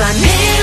if I need